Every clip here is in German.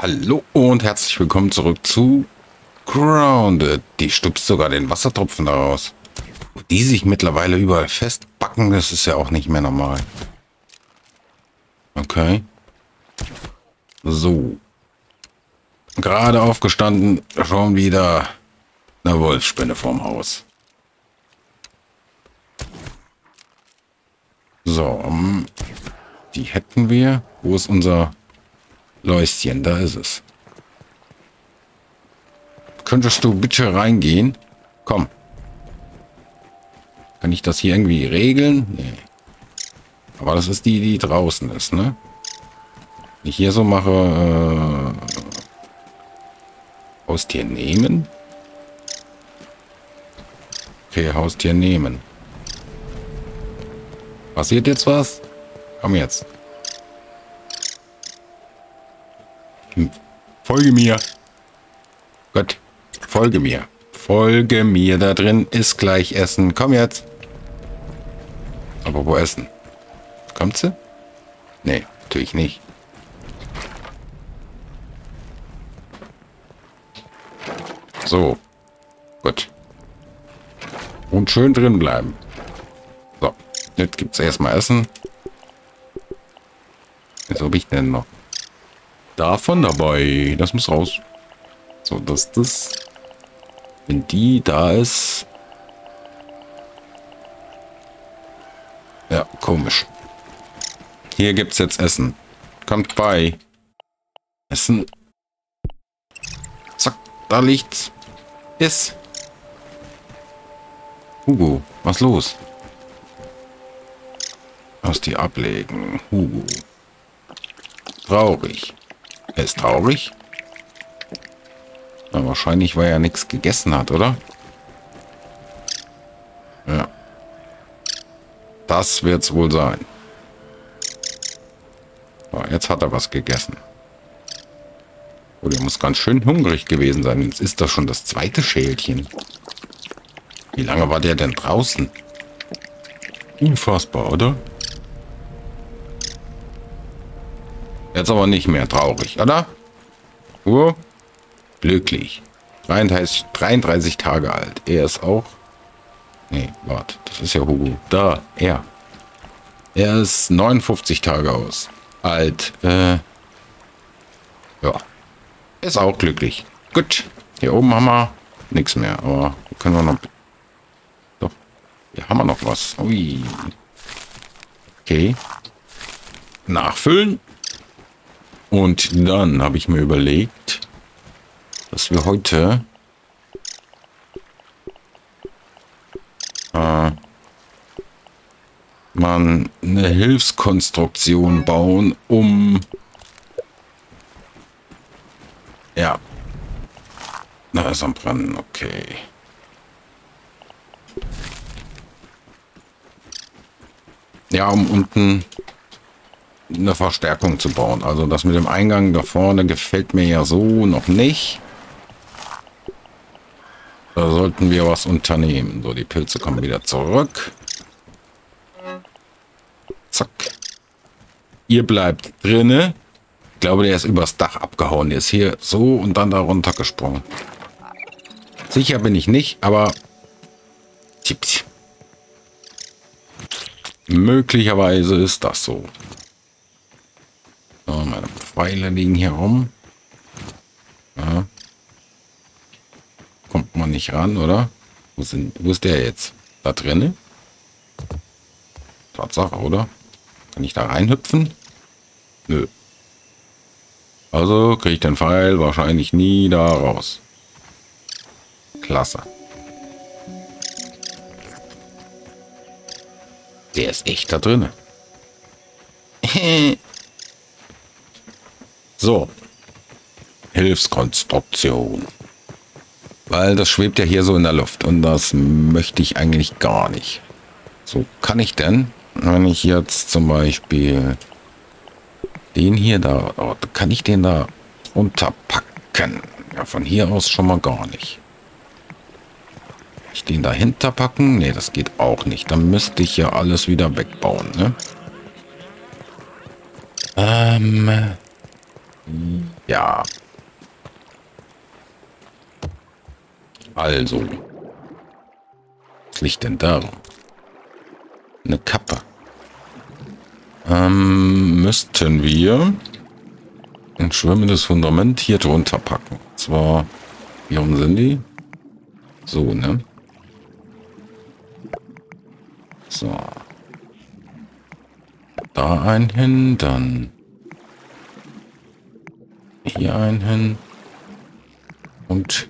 Hallo und herzlich willkommen zurück zu Grounded. Die stupst sogar den Wassertropfen daraus. Die sich mittlerweile überall festbacken, das ist ja auch nicht mehr normal. Okay. So. Gerade aufgestanden, schon wieder eine Wolfsspinne vorm Haus. So, um, die hätten wir. Wo ist unser Läuschen? Da ist es. Könntest du bitte reingehen? Komm. Kann ich das hier irgendwie regeln? Nee. Aber das ist die, die draußen ist, ne? Wenn ich hier so mache, äh, Haustier nehmen. Okay, Haustier nehmen. Passiert jetzt was? Komm jetzt. Folge mir. Gott, folge mir. Folge mir. Da drin ist gleich Essen. Komm jetzt. Aber wo Essen? Kommt sie? Nee, natürlich nicht. So. Gut. Und schön drin bleiben. So. Jetzt gibt es erstmal Essen. Was habe ich denn noch? Davon dabei. Das muss raus. So, dass das... Wenn die da ist... Ja, komisch. Hier gibt es jetzt Essen. Kommt bei. Essen. Zack, da liegt's. Ist. Hugo, was los? Aus die ablegen. Hugo. Traurig. Er ist traurig? Na, wahrscheinlich, weil er nichts gegessen hat, oder? Ja. Das wird's wohl sein. So, jetzt hat er was gegessen. Oh, der muss ganz schön hungrig gewesen sein. Jetzt ist das schon das zweite Schälchen. Wie lange war der denn draußen? Unfassbar, oder? Jetzt aber nicht mehr traurig, oder? Oh, glücklich. 33, 33 Tage alt. Er ist auch... Nee, warte. Das ist ja Hugo. Da, er. Er ist 59 Tage aus. Alt. Äh, ja. Ist auch glücklich. Gut. Hier oben haben wir nichts mehr. Aber können wir noch... Doch. Hier haben wir noch was. Ui. Okay. Nachfüllen. Und dann habe ich mir überlegt, dass wir heute äh, man eine Hilfskonstruktion bauen, um ja, da ist am Brennen, okay. Ja, um unten eine Verstärkung zu bauen. Also das mit dem Eingang da vorne gefällt mir ja so noch nicht. Da sollten wir was unternehmen. So, die Pilze kommen wieder zurück. Zack. Ihr bleibt drinne. Ich glaube, der ist übers Dach abgehauen. Der ist hier so und dann da runter gesprungen. Sicher bin ich nicht, aber... Tipps. Möglicherweise ist das so. So, meine Pfeile liegen hier rum. Ja. Kommt man nicht ran, oder? Wo, sind, wo ist der jetzt? Da drin? Tatsache, oder? Kann ich da reinhüpfen? Nö. Also kriege ich den Pfeil wahrscheinlich nie da raus. Klasse. Der ist echt da drin. so. Hilfskonstruktion. Weil das schwebt ja hier so in der Luft und das möchte ich eigentlich gar nicht. So, kann ich denn, wenn ich jetzt zum Beispiel den hier da, oh, kann ich den da runterpacken? Ja, von hier aus schon mal gar nicht. Ich den dahinter packen? Ne, das geht auch nicht. Dann müsste ich ja alles wieder wegbauen, ne? Ähm. Ja. Also. Was liegt denn da? Eine Kappe. Ähm, müssten wir ein schwimmendes Fundament hier drunter packen. Und zwar, wie rum sind die? So, ne? So. Da ein hin, dann hier ein hin und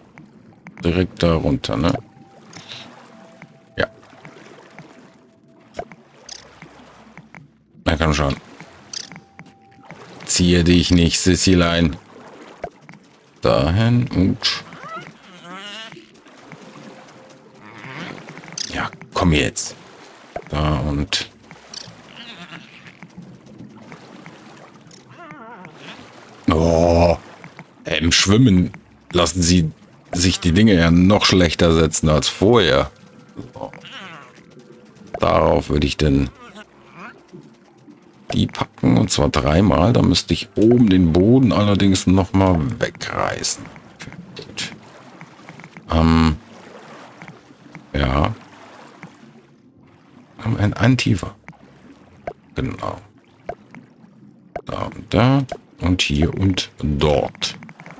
direkt da runter, ne? Ja. Na komm schon. Ziehe dich nicht, Sisselein. Dahin und... Ja, komm jetzt. Da und... Oh, im Schwimmen lassen sie sich die Dinge ja noch schlechter setzen als vorher. So. Darauf würde ich denn die packen und zwar dreimal. Da müsste ich oben den Boden allerdings noch mal wegreißen. Ähm, ja. Ein, ein tiefer. Genau. Da und da und hier und dort.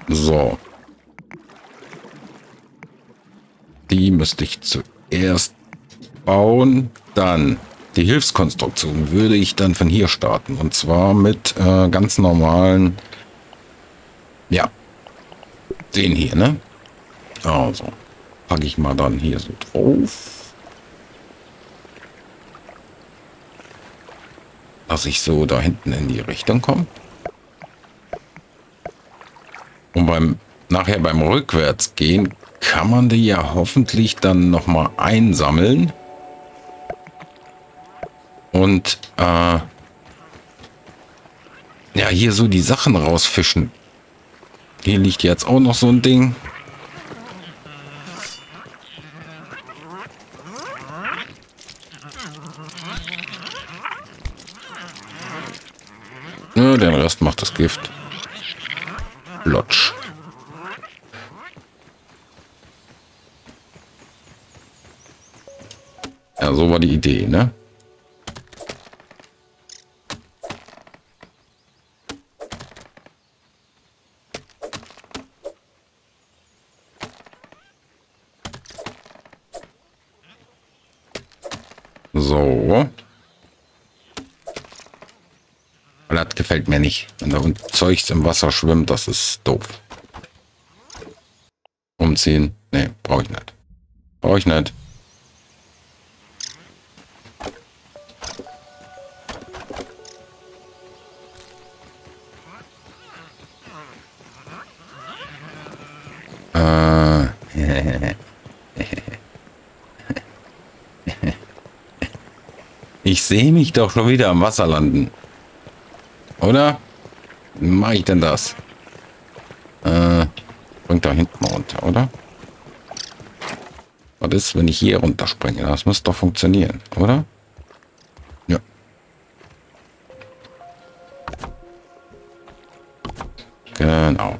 So. Die müsste ich zuerst bauen. Dann die Hilfskonstruktion würde ich dann von hier starten. Und zwar mit äh, ganz normalen, ja, den hier, ne? Also, packe ich mal dann hier so drauf. Dass ich so da hinten in die Richtung komme. Und beim nachher beim Rückwärtsgehen kann man die ja hoffentlich dann nochmal einsammeln. Und äh, ja, hier so die Sachen rausfischen. Hier liegt jetzt auch noch so ein Ding. Ja, den Rest macht das Gift. Lodge. Ja, so war die Idee, ne? So. Mir nicht. Wenn da Zeugs im Wasser schwimmt, das ist doof. Umziehen. Nee, brauche ich nicht. Brauche ich nicht. Ich sehe mich doch schon wieder am Wasser landen. Oder? Mache ich denn das? Äh, bringt da hinten runter, oder? Was ist, wenn ich hier runterspringe? Das muss doch funktionieren, oder? Ja. Genau.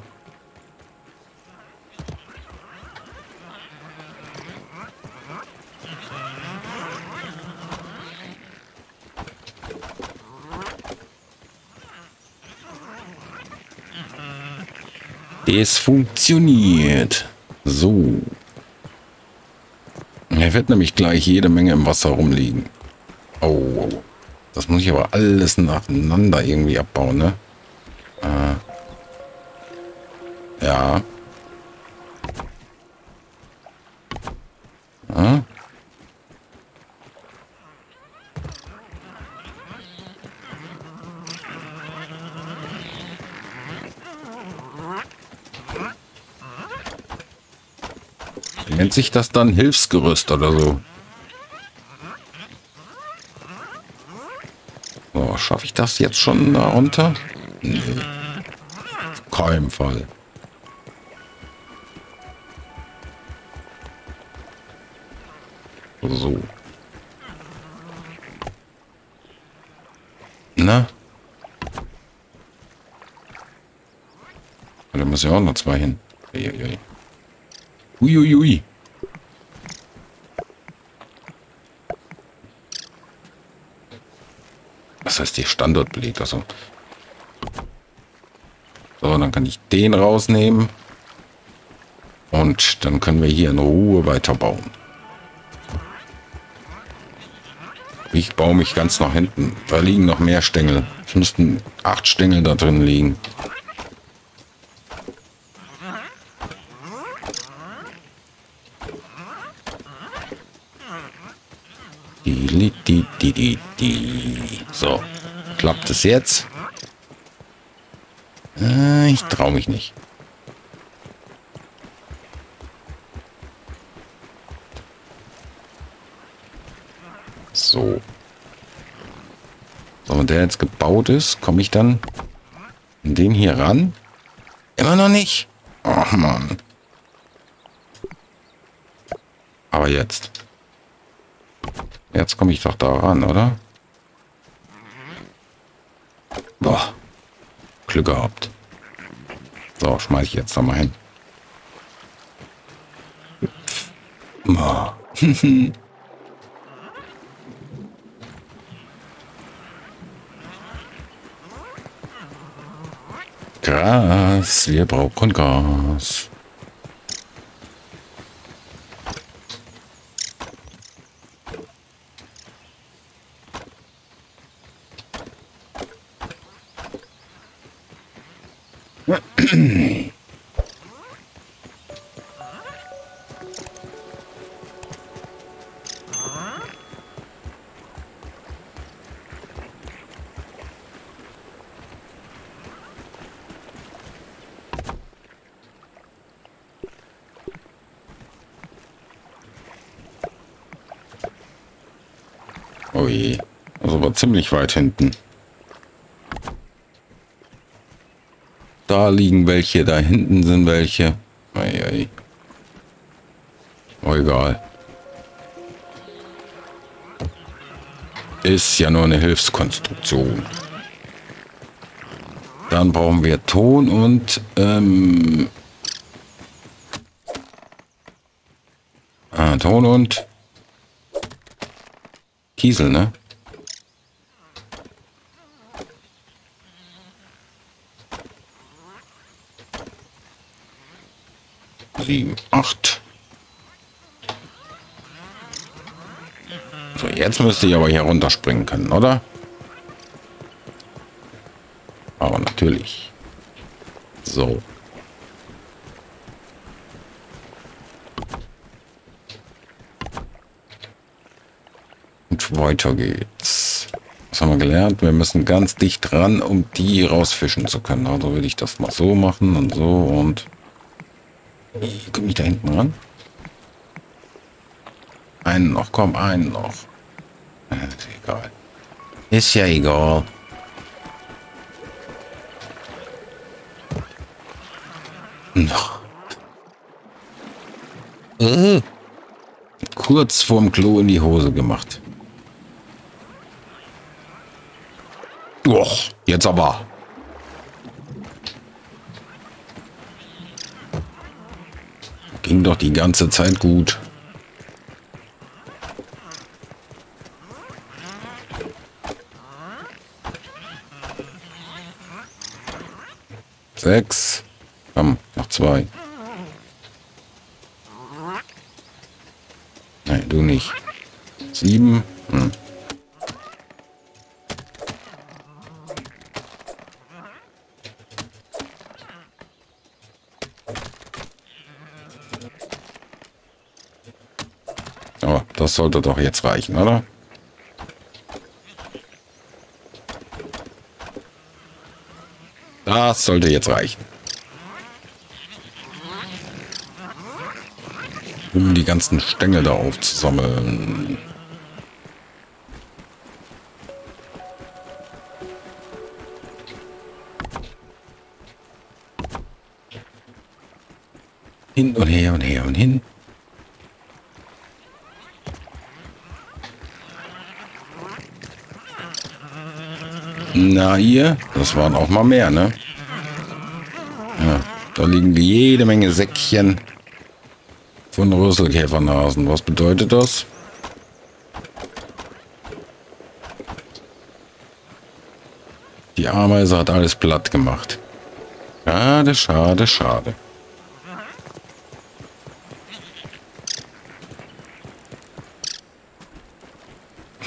Es funktioniert. So. Er wird nämlich gleich jede Menge im Wasser rumliegen. Oh, das muss ich aber alles nacheinander irgendwie abbauen, ne? Äh. Ja. Äh. Nennt sich das dann Hilfsgerüst oder so? So, schaffe ich das jetzt schon da runter? Nee. Auf keinen Fall. So. Na? Da muss ja auch noch zwei hin. Uiuiui. Uiuiui. Was heißt hier Standort belegt? Also. So, dann kann ich den rausnehmen. Und dann können wir hier in Ruhe weiterbauen. Ich baue mich ganz nach hinten. Da liegen noch mehr Stängel. Es müssten acht Stängel da drin liegen. Die, die, die, die, die. So. Klappt es jetzt? Äh, ich traue mich nicht. So. So, wenn der jetzt gebaut ist, komme ich dann in den hier ran? Immer noch nicht? Ach, Mann. Aber jetzt. Jetzt komme ich doch da ran, oder? Boah. Glück gehabt. So, schmeiß ich jetzt da mal hin. Gas, wir brauchen Gas. Oh je. Also war ziemlich weit hinten. Da liegen welche, da hinten sind welche. Eieiei. Oh, egal. Ist ja nur eine Hilfskonstruktion. Dann brauchen wir Ton und ähm, ah, Ton und Kiesel, ne? Sieben, acht. So, jetzt müsste ich aber hier runterspringen können, oder? Aber natürlich. So. Weiter geht's. Was haben wir gelernt? Wir müssen ganz dicht ran, um die rausfischen zu können. Also will ich das mal so machen und so und... Komme ich da hinten ran? Einen noch, komm, einen noch. Ist egal. Ist ja egal. Noch. Äh. Kurz vorm Klo in die Hose gemacht. Och, jetzt aber. Ging doch die ganze Zeit gut. Sechs. Komm, noch zwei. Nein, du nicht. Sieben. Hm. Das sollte doch jetzt reichen, oder? Das sollte jetzt reichen. Um die ganzen Stängel da aufzusammeln. Hin und her und her und hin. Na hier, das waren auch mal mehr, ne? Ja, Da liegen jede Menge Säckchen von Rüsselkäfernasen. Was bedeutet das? Die Ameise hat alles platt gemacht. Schade, schade, schade.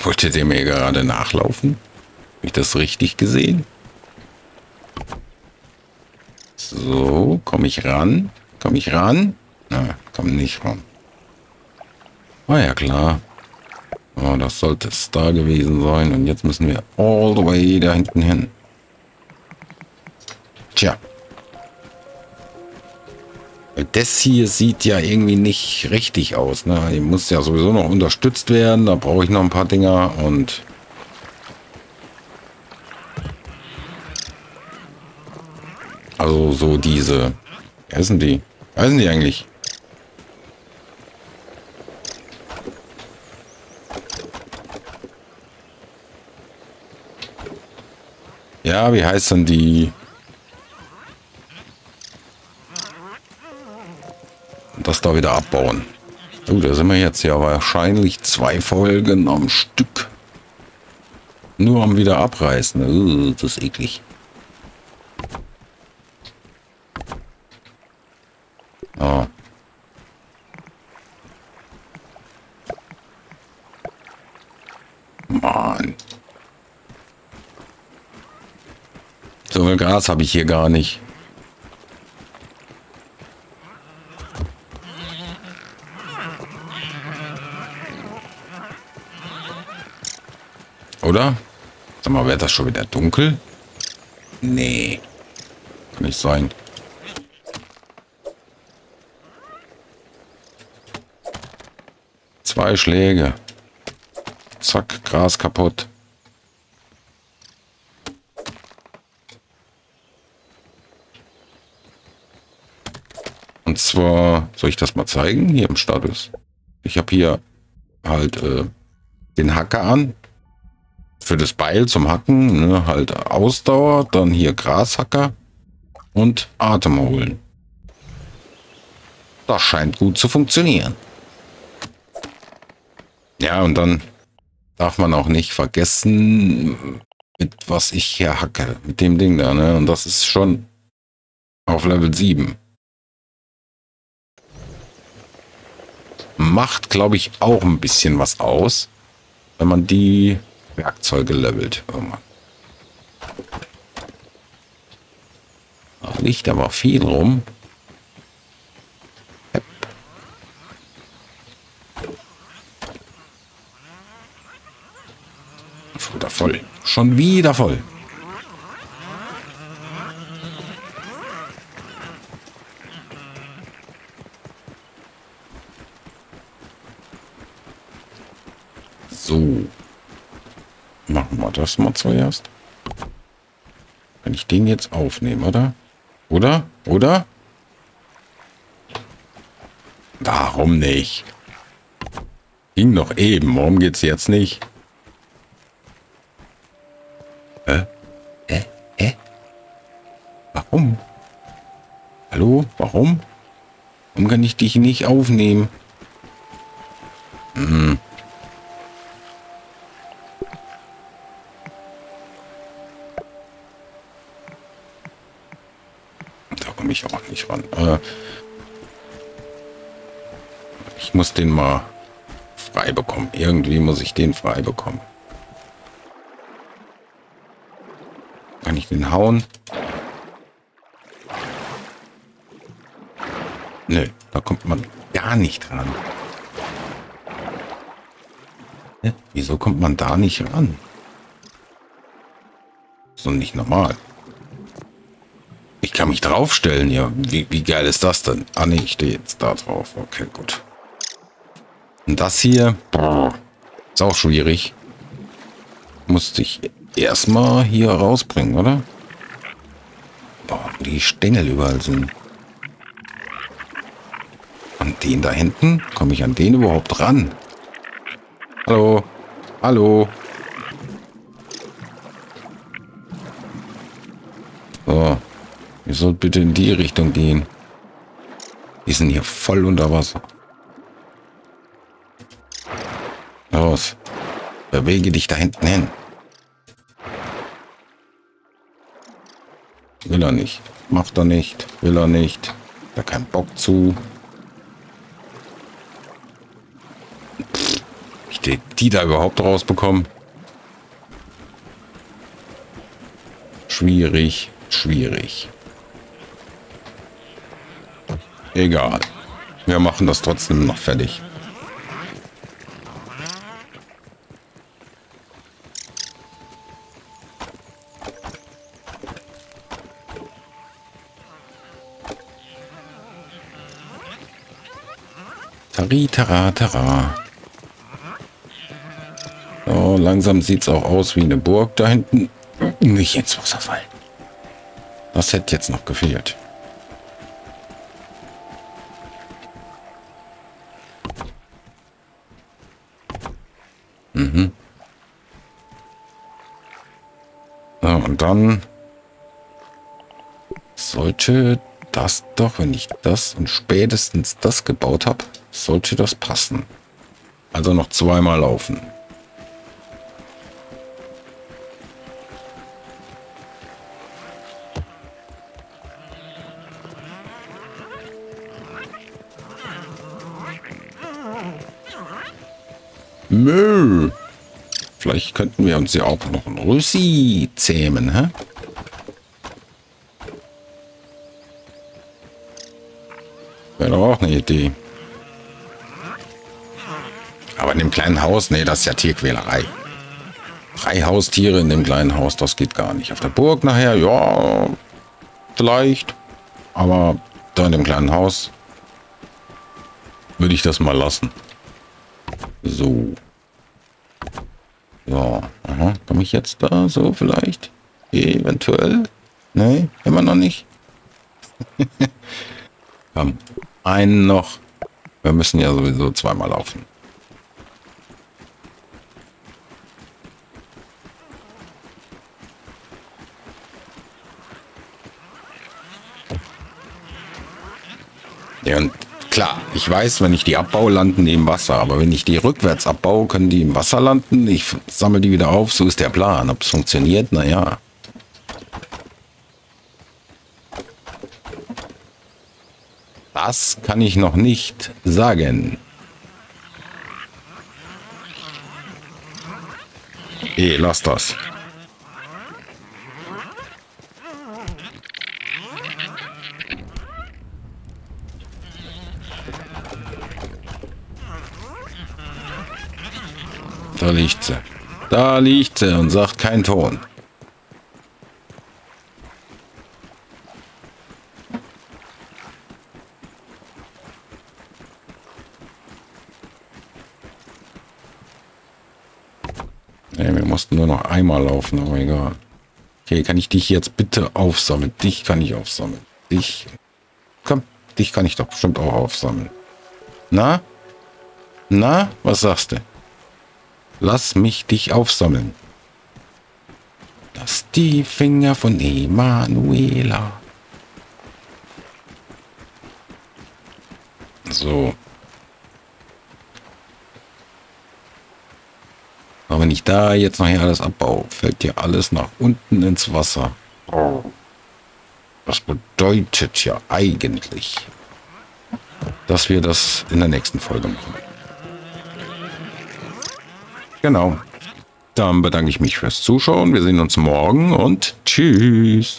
Wolltet ihr mir gerade nachlaufen? Ich das richtig gesehen? So, komme ich ran? Komme ich ran? Na, komm nicht ran. War ja klar. Oh, das sollte es da gewesen sein. Und jetzt müssen wir all the way da hinten hin. Tja. Das hier sieht ja irgendwie nicht richtig aus. Ne? Die muss ja sowieso noch unterstützt werden. Da brauche ich noch ein paar Dinger und... Also so diese... Ist denn die? Wer sind die eigentlich? Ja, wie heißt denn die? das da wieder abbauen. Oh, da sind wir jetzt ja wahrscheinlich zwei Folgen am Stück. Nur am wieder abreißen. Oh, das ist eklig. Oh. Mann. So viel Gras habe ich hier gar nicht. Oder? Sag mal, wird das schon wieder dunkel? Nee. Kann nicht sein. Zwei Schläge. Zack, Gras kaputt. Und zwar, soll ich das mal zeigen? Hier im Status. Ich habe hier halt äh, den Hacker an für das Beil zum Hacken ne, halt Ausdauer, dann hier Grashacker und Atem holen. Das scheint gut zu funktionieren. Ja, und dann darf man auch nicht vergessen, mit was ich hier hacke. Mit dem Ding da, ne? Und das ist schon auf Level 7. Macht, glaube ich, auch ein bisschen was aus, wenn man die Werkzeuge levelt. Oh Mann. Da liegt aber viel rum. Futter voll. Schon wieder voll. So. Machen wir das mal zuerst. Wenn ich den jetzt aufnehme, oder? Oder? Oder? Warum nicht? Ging doch eben. Warum geht's jetzt nicht? Ich nicht aufnehmen? Hm. ich auch nicht ran. Äh, ich muss den mal frei bekommen. Irgendwie muss ich den frei bekommen. Kann ich den hauen? Nö, da kommt man gar nicht ran. Wieso kommt man da nicht ran? So nicht normal. Ich kann mich draufstellen, ja. Wie, wie geil ist das denn? Ah, nee, ich stehe jetzt da drauf. Okay, gut. Und das hier boah, ist auch schwierig. Musste ich erstmal hier rausbringen, oder? Boah, die Stängel überall sind. An den da hinten? Komme ich an den überhaupt ran? Hallo? Hallo? soll bitte in die Richtung gehen. Die sind hier voll unter Wasser. Los. Bewege dich da hinten hin. Will er nicht. Macht er nicht. Will er nicht. Da kein Bock zu. Ich die, die da überhaupt rausbekommen. Schwierig, schwierig. Egal. Wir machen das trotzdem noch fertig. Tari, tara, tara. So, langsam sieht es auch aus wie eine Burg da hinten. Nicht ins Wasser fallen. Das hätte jetzt noch gefehlt. Mhm. So, und dann sollte das doch, wenn ich das und spätestens das gebaut habe, sollte das passen. Also noch zweimal laufen. Vielleicht könnten wir uns ja auch noch ein Rüssi zähmen, hä? Wäre doch auch eine Idee. Aber in dem kleinen Haus, nee, das ist ja Tierquälerei. Drei Haustiere in dem kleinen Haus, das geht gar nicht. Auf der Burg nachher, ja, vielleicht. Aber da in dem kleinen Haus würde ich das mal lassen. So. Ja, aha. Komme ich jetzt da so vielleicht? Eventuell? Nee, immer noch nicht. Komm, einen noch. Wir müssen ja sowieso zweimal laufen. Und klar, ich weiß, wenn ich die abbaue, landen die im Wasser. Aber wenn ich die rückwärts abbaue, können die im Wasser landen. Ich sammle die wieder auf. So ist der Plan. Ob es funktioniert, naja. Das kann ich noch nicht sagen. Eh, lass das. Liegt sie. Da liegt sie und sagt kein Ton. Nee, wir mussten nur noch einmal laufen, aber egal. Okay, kann ich dich jetzt bitte aufsammeln? Dich kann ich aufsammeln. Dich. Komm, dich kann ich doch bestimmt auch aufsammeln. Na? Na, was sagst du? Lass mich dich aufsammeln. Das die Finger von Emanuela. So. Aber wenn ich da jetzt noch hier alles abbaue, fällt dir alles nach unten ins Wasser. Das bedeutet ja eigentlich, dass wir das in der nächsten Folge machen. Genau. Dann bedanke ich mich fürs Zuschauen. Wir sehen uns morgen und tschüss.